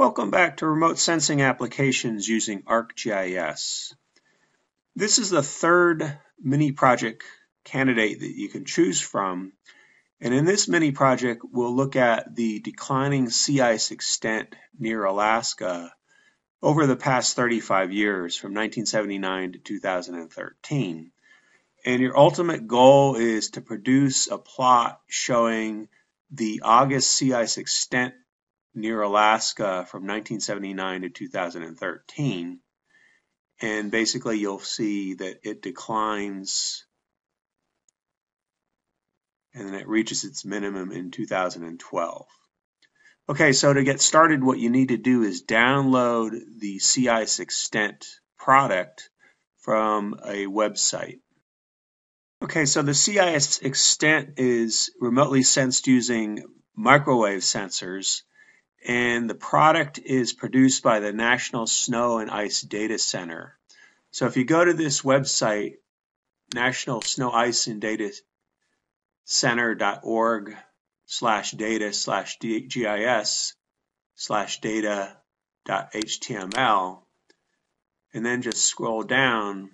Welcome back to Remote Sensing Applications using ArcGIS. This is the third mini project candidate that you can choose from. And in this mini project, we'll look at the declining sea ice extent near Alaska over the past 35 years from 1979 to 2013. And your ultimate goal is to produce a plot showing the August sea ice extent near Alaska from 1979 to 2013. And basically you'll see that it declines and then it reaches its minimum in 2012. Okay, so to get started, what you need to do is download the sea ice extent product from a website. Okay, so the ice extent is remotely sensed using microwave sensors and the product is produced by the National Snow and Ice Data Center. So if you go to this website, National Snow Ice and Data Center.org slash data slash GIS slash data dot HTML, and then just scroll down,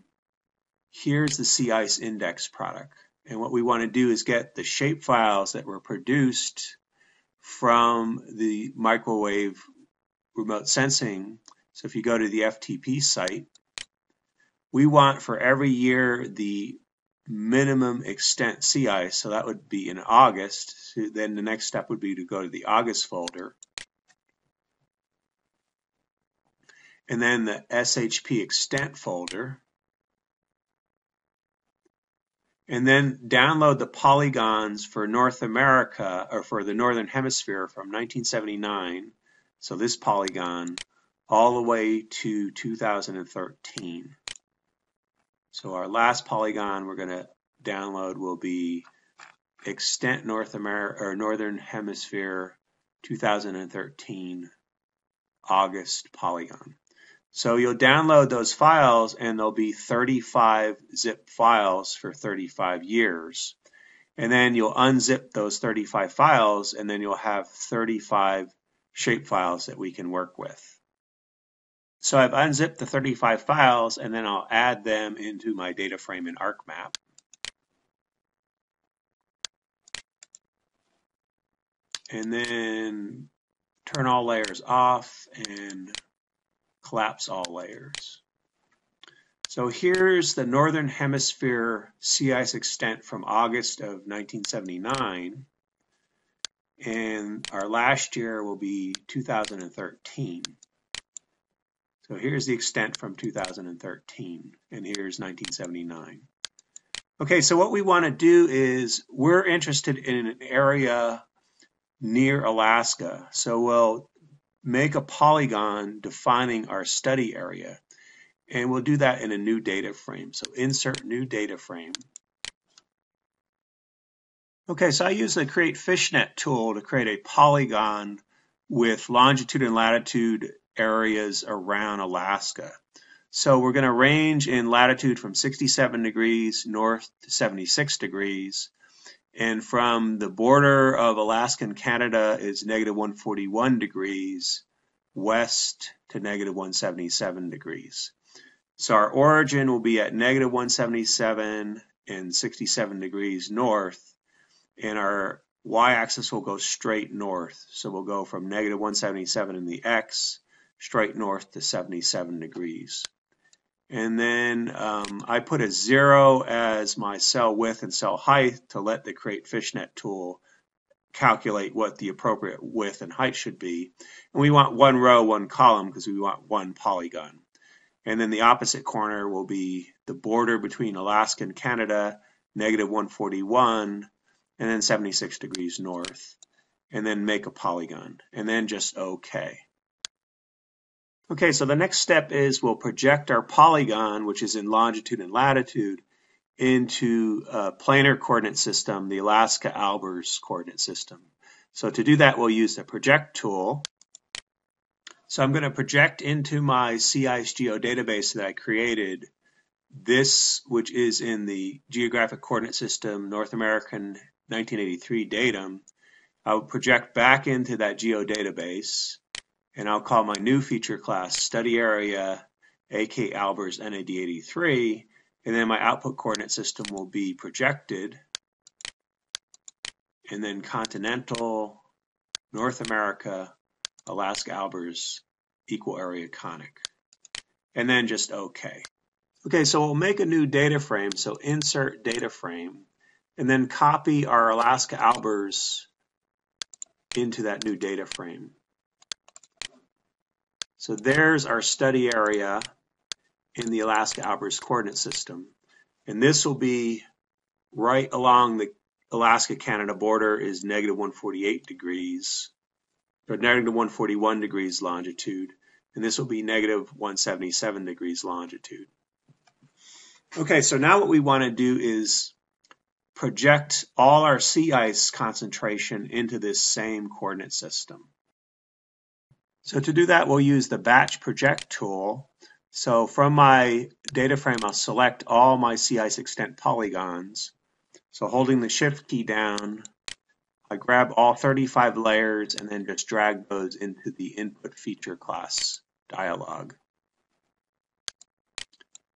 here's the sea ice index product. And what we want to do is get the shape files that were produced from the microwave remote sensing. So if you go to the FTP site, we want for every year the minimum extent ice. So that would be in August. So then the next step would be to go to the August folder. And then the SHP extent folder. And then download the polygons for North America or for the Northern Hemisphere from 1979. So this polygon all the way to 2013. So our last polygon we're going to download will be extent North America or Northern Hemisphere 2013 August polygon. So you'll download those files and there'll be 35 zip files for 35 years. And then you'll unzip those 35 files and then you'll have 35 shape files that we can work with. So I've unzipped the 35 files and then I'll add them into my data frame in ArcMap. And then turn all layers off and collapse all layers. So here's the Northern Hemisphere sea ice extent from August of 1979. And our last year will be 2013. So here's the extent from 2013, and here's 1979. Okay, so what we want to do is we're interested in an area near Alaska. So we'll make a polygon defining our study area. And we'll do that in a new data frame. So insert new data frame. Okay, so I use the create fishnet tool to create a polygon with longitude and latitude areas around Alaska. So we're going to range in latitude from 67 degrees north to 76 degrees. And from the border of Alaska and Canada is negative 141 degrees west to negative 177 degrees. So our origin will be at negative 177 and 67 degrees north, and our y-axis will go straight north. So we'll go from negative 177 in the x straight north to 77 degrees. And then um, I put a zero as my cell width and cell height to let the create fishnet tool calculate what the appropriate width and height should be. And we want one row, one column because we want one polygon. And then the opposite corner will be the border between Alaska and Canada, negative 141, and then 76 degrees north. And then make a polygon. And then just OK. Okay, so the next step is we'll project our polygon, which is in longitude and latitude, into a planar coordinate system, the Alaska Albers coordinate system. So to do that, we'll use the project tool. So I'm going to project into my sea ice geodatabase that I created this, which is in the geographic coordinate system North American 1983 datum. I'll project back into that geodatabase and I'll call my new feature class study area AK Albers NAD 83 and then my output coordinate system will be projected and then continental, North America, Alaska Albers, equal area conic. And then just OK. Okay, so we'll make a new data frame. So insert data frame and then copy our Alaska Albers into that new data frame. So there's our study area in the Alaska Albers coordinate system. And this will be right along the Alaska-Canada border is negative 148 degrees, or negative 141 degrees longitude, and this will be negative 177 degrees longitude. Okay, so now what we want to do is project all our sea ice concentration into this same coordinate system. So to do that, we'll use the batch project tool. So from my data frame, I'll select all my ice extent polygons. So holding the shift key down, I grab all 35 layers and then just drag those into the input feature class dialog.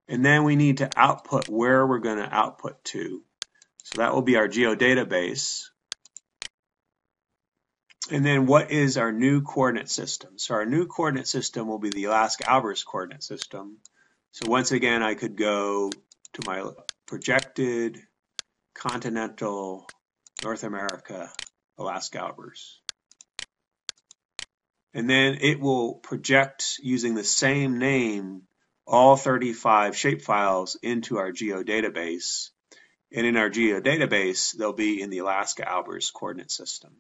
And then we need to output where we're going to output to. So that will be our geodatabase. And then what is our new coordinate system? So our new coordinate system will be the Alaska Albers coordinate system. So once again, I could go to my projected continental North America, Alaska Albers. And then it will project using the same name all 35 shapefiles into our geodatabase. And in our geodatabase, they'll be in the Alaska Albers coordinate system.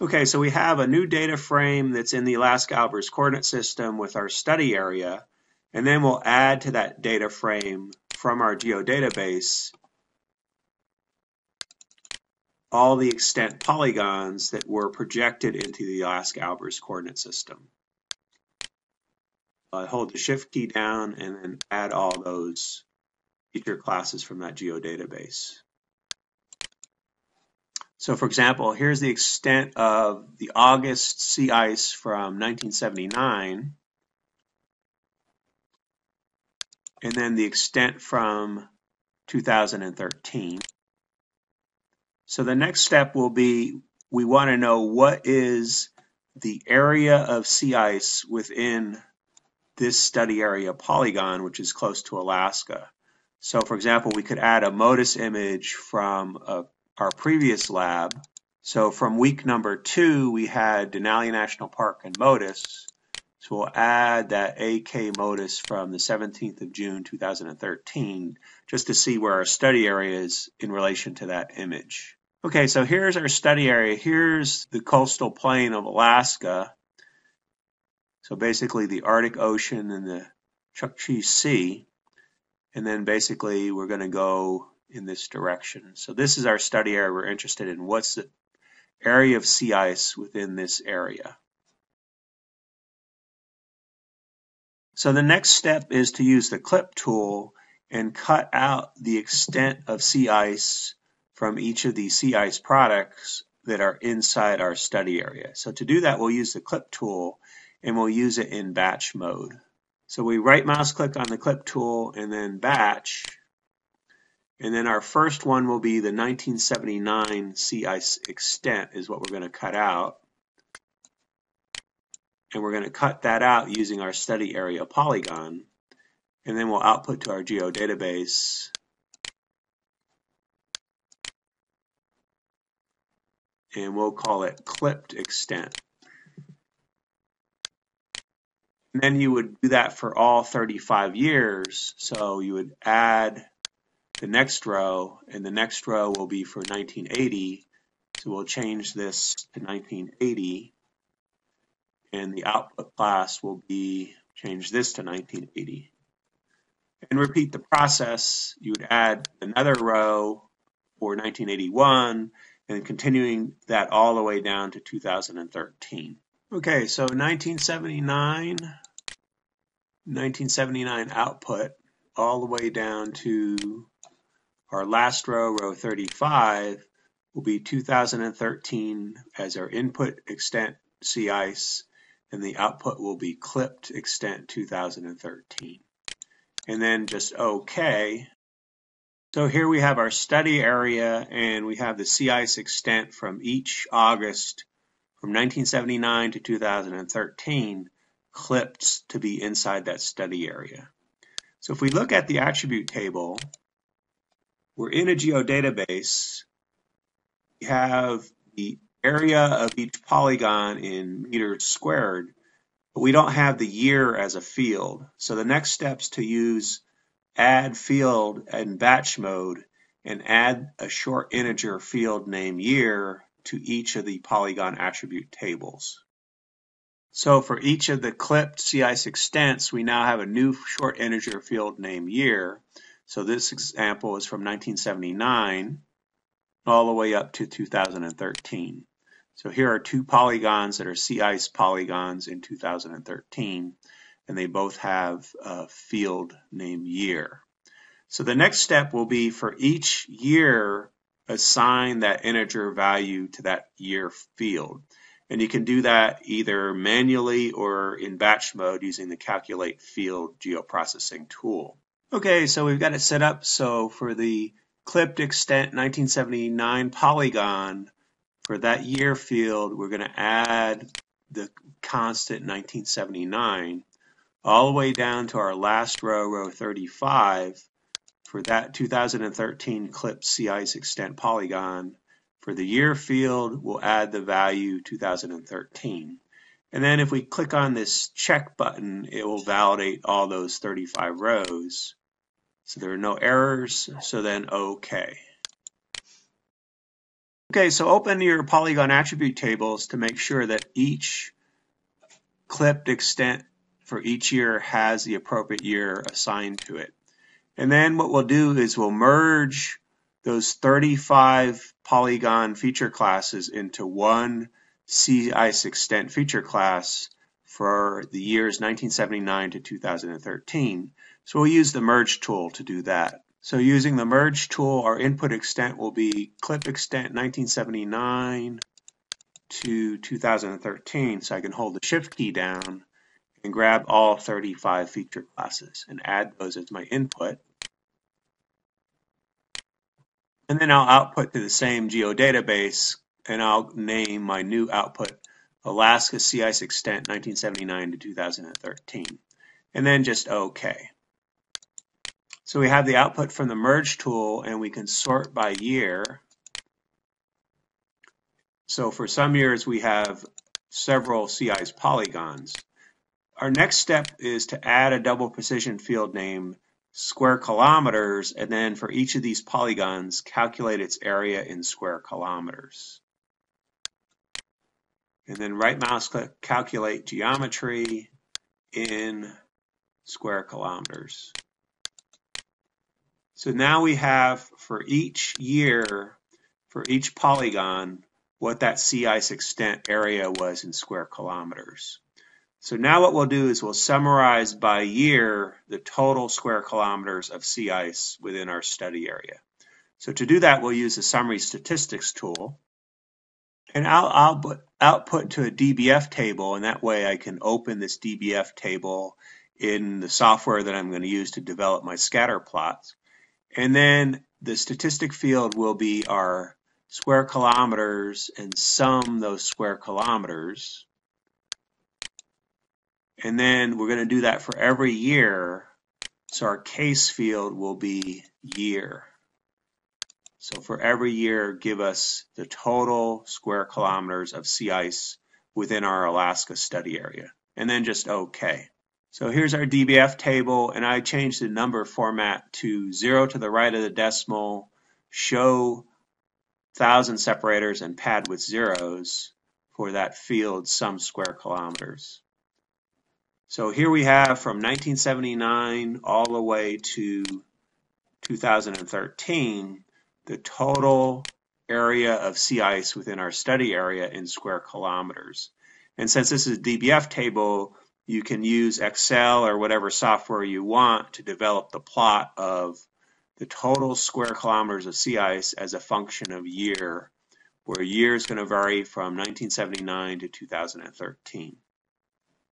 Okay, so we have a new data frame that's in the Alaska Albers coordinate system with our study area, and then we'll add to that data frame from our geodatabase all the extent polygons that were projected into the Alaska Albers coordinate system. I hold the shift key down and then add all those feature classes from that geodatabase. So for example, here's the extent of the August sea ice from 1979, and then the extent from 2013. So the next step will be we want to know what is the area of sea ice within this study area polygon, which is close to Alaska. So for example, we could add a MODIS image from a, our previous lab. So from week number two, we had Denali National Park and MODIS. So we'll add that AK MODIS from the 17th of June 2013 just to see where our study area is in relation to that image. Okay, so here's our study area. Here's the coastal plain of Alaska. So basically the Arctic Ocean and the Chukchi Sea. And then basically we're going to go in this direction. So this is our study area we're interested in. What's the area of sea ice within this area? So the next step is to use the clip tool and cut out the extent of sea ice from each of these sea ice products that are inside our study area. So to do that, we'll use the clip tool and we'll use it in batch mode. So we right mouse click on the clip tool and then batch. And then our first one will be the 1979 sea ice extent is what we're going to cut out. And we're going to cut that out using our study area polygon. And then we'll output to our geo database. and we'll call it clipped extent. And then you would do that for all 35 years. So you would add the next row, and the next row will be for 1980. So we'll change this to 1980, and the output class will be change this to 1980. And repeat the process. You would add another row for 1981, and continuing that all the way down to 2013. Okay, so 1979, 1979 output all the way down to our last row, row 35, will be 2013 as our input extent sea ice, and the output will be clipped extent 2013. And then just OK. So here we have our study area and we have the sea ice extent from each August from 1979 to 2013 clipped to be inside that study area. So if we look at the attribute table, we're in a geodatabase. We have the area of each polygon in meters squared, but we don't have the year as a field. So the next steps to use add field in batch mode and add a short integer field named year to each of the polygon attribute tables. So for each of the clipped sea ice extents, we now have a new short integer field named year. So this example is from 1979 all the way up to 2013. So here are two polygons that are sea ice polygons in 2013, and they both have a field named year. So the next step will be for each year, assign that integer value to that year field. And you can do that either manually or in batch mode using the calculate field geoprocessing tool. Okay, so we've got it set up. So for the clipped extent 1979 polygon, for that year field, we're going to add the constant 1979 all the way down to our last row, row 35, for that 2013 clipped sea ice extent polygon. For the year field, we'll add the value 2013. And then if we click on this check button, it will validate all those 35 rows. So there are no errors, so then OK. Okay, so open your polygon attribute tables to make sure that each clipped extent for each year has the appropriate year assigned to it. And then what we'll do is we'll merge those 35 polygon feature classes into one ice extent feature class for the years 1979 to 2013. So we'll use the merge tool to do that. So using the merge tool, our input extent will be clip extent 1979 to 2013. So I can hold the shift key down and grab all 35 feature classes and add those as my input. And then I'll output to the same geodatabase and I'll name my new output Alaska Sea Ice Extent 1979 to 2013. And then just OK. So we have the output from the merge tool and we can sort by year. So for some years we have several sea ice polygons. Our next step is to add a double precision field name square kilometers and then for each of these polygons calculate its area in square kilometers. And then right mouse click calculate geometry in square kilometers. So now we have for each year, for each polygon, what that sea ice extent area was in square kilometers. So now what we'll do is we'll summarize by year the total square kilometers of sea ice within our study area. So to do that, we'll use the summary statistics tool. And I'll, I'll output to a DBF table, and that way I can open this DBF table in the software that I'm going to use to develop my scatter plots. And then the statistic field will be our square kilometers and sum those square kilometers. And then we're going to do that for every year. So our case field will be year. So for every year, give us the total square kilometers of sea ice within our Alaska study area. And then just OK. So here's our DBF table, and I changed the number format to zero to the right of the decimal, show thousand separators and pad with zeros for that field sum square kilometers. So here we have from 1979 all the way to 2013 the total area of sea ice within our study area in square kilometers. And since this is a DBF table, you can use Excel or whatever software you want to develop the plot of the total square kilometers of sea ice as a function of year, where year is going to vary from 1979 to 2013.